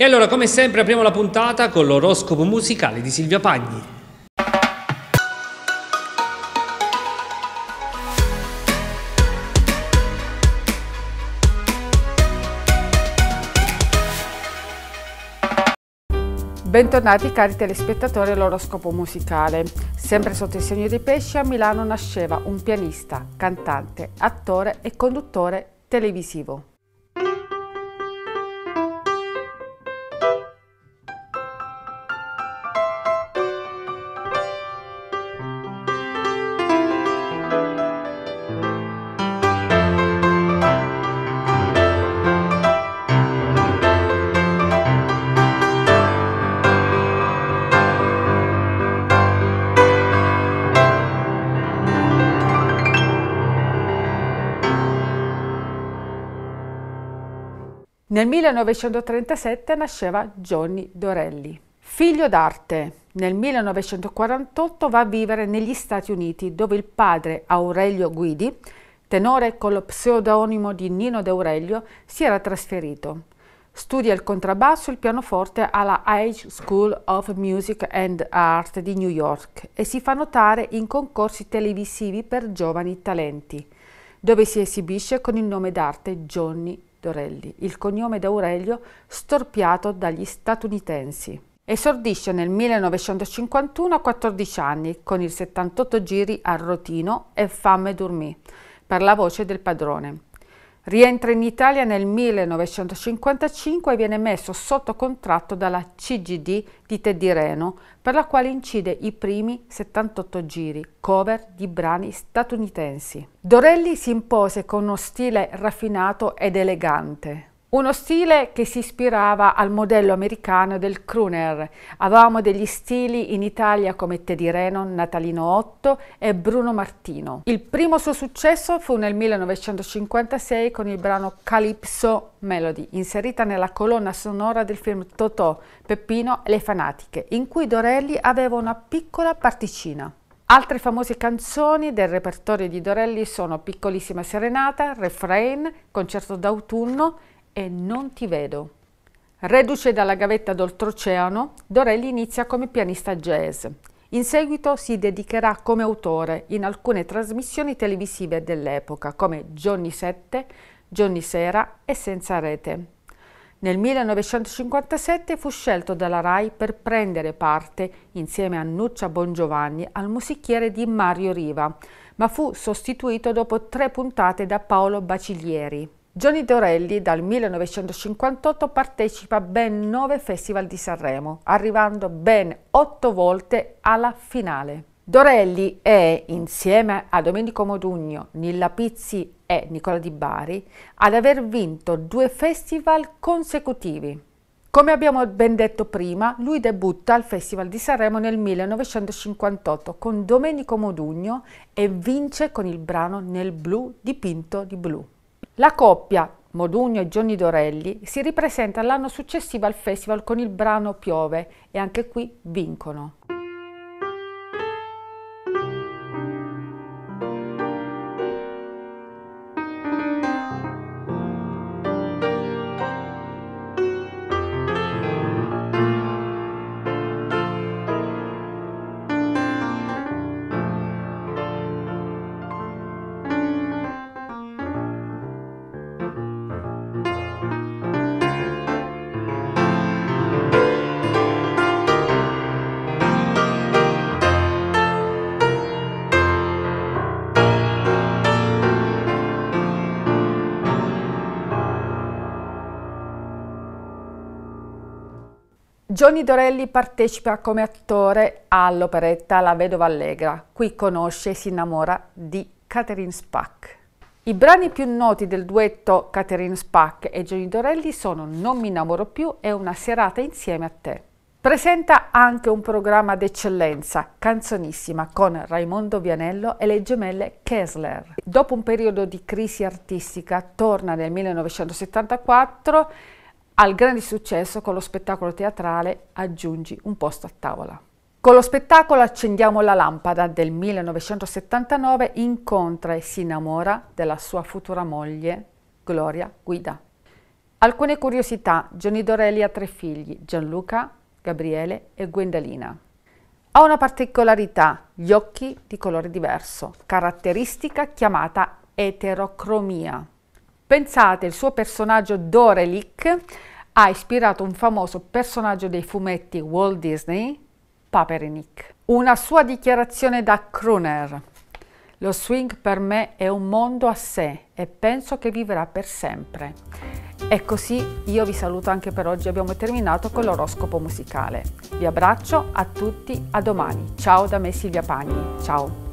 E allora, come sempre, apriamo la puntata con l'oroscopo musicale di Silvia Pagni. Bentornati cari telespettatori all'oroscopo musicale. Sempre sotto il segno dei pesci a Milano nasceva un pianista, cantante, attore e conduttore televisivo. Nel 1937 nasceva Johnny Dorelli. Figlio d'arte, nel 1948 va a vivere negli Stati Uniti dove il padre Aurelio Guidi, tenore con lo pseudonimo di Nino D'Aurelio, si era trasferito. Studia il contrabbasso e il pianoforte alla High School of Music and Art di New York e si fa notare in concorsi televisivi per giovani talenti, dove si esibisce con il nome d'arte Johnny Dorelli, il cognome d'Aurelio storpiato dagli statunitensi. Esordisce nel 1951 a 14 anni con il 78 giri a Rotino e Femme Dormì per la voce del padrone. Rientra in Italia nel 1955 e viene messo sotto contratto dalla CGD di Teddy Reno, per la quale incide i primi 78 giri, cover di brani statunitensi. Dorelli si impose con uno stile raffinato ed elegante, uno stile che si ispirava al modello americano del crooner. Avevamo degli stili in Italia come Teddy Reno, Natalino Otto e Bruno Martino. Il primo suo successo fu nel 1956 con il brano Calypso Melody, inserita nella colonna sonora del film Totò, Peppino e le fanatiche, in cui Dorelli aveva una piccola particina. Altre famose canzoni del repertorio di Dorelli sono Piccolissima Serenata, Refrain, Concerto d'autunno e non ti vedo. Reduce dalla gavetta d'oltreoceano, Dorelli inizia come pianista jazz. In seguito si dedicherà come autore in alcune trasmissioni televisive dell'epoca come Johnny 7, Johnny Sera e Senza Rete. Nel 1957 fu scelto dalla RAI per prendere parte, insieme a Nuccia Bongiovanni, al musichiere di Mario Riva, ma fu sostituito dopo tre puntate da Paolo Baciglieri. Johnny Dorelli dal 1958 partecipa a ben nove festival di Sanremo, arrivando ben otto volte alla finale. Dorelli è, insieme a Domenico Modugno, Nilla Pizzi e Nicola Di Bari, ad aver vinto due festival consecutivi. Come abbiamo ben detto prima, lui debutta al Festival di Sanremo nel 1958 con Domenico Modugno e vince con il brano Nel blu dipinto di blu. La coppia Modugno e Johnny Dorelli si ripresenta l'anno successivo al festival con il brano Piove e anche qui vincono. Johnny Dorelli partecipa come attore all'operetta La Vedova Allegra. Qui conosce e si innamora di Catherine Spack. I brani più noti del duetto Catherine Spack e Johnny Dorelli sono Non mi innamoro più e Una serata insieme a te. Presenta anche un programma d'eccellenza, Canzonissima, con Raimondo Vianello e le gemelle Kessler. Dopo un periodo di crisi artistica, torna nel 1974 al grande successo con lo spettacolo teatrale Aggiungi un posto a tavola. Con lo spettacolo Accendiamo la lampada del 1979 incontra e si innamora della sua futura moglie Gloria Guida. Alcune curiosità. Johnny Dorelli ha tre figli, Gianluca, Gabriele e Gwendalina. Ha una particolarità, gli occhi di colore diverso, caratteristica chiamata eterocromia. Pensate, il suo personaggio Dorelic ha ispirato un famoso personaggio dei fumetti Walt Disney, Paperinik. Una sua dichiarazione da crooner. Lo swing per me è un mondo a sé e penso che vivrà per sempre. E così io vi saluto anche per oggi, abbiamo terminato con l'oroscopo musicale. Vi abbraccio a tutti, a domani. Ciao da me Silvia Pagni, ciao.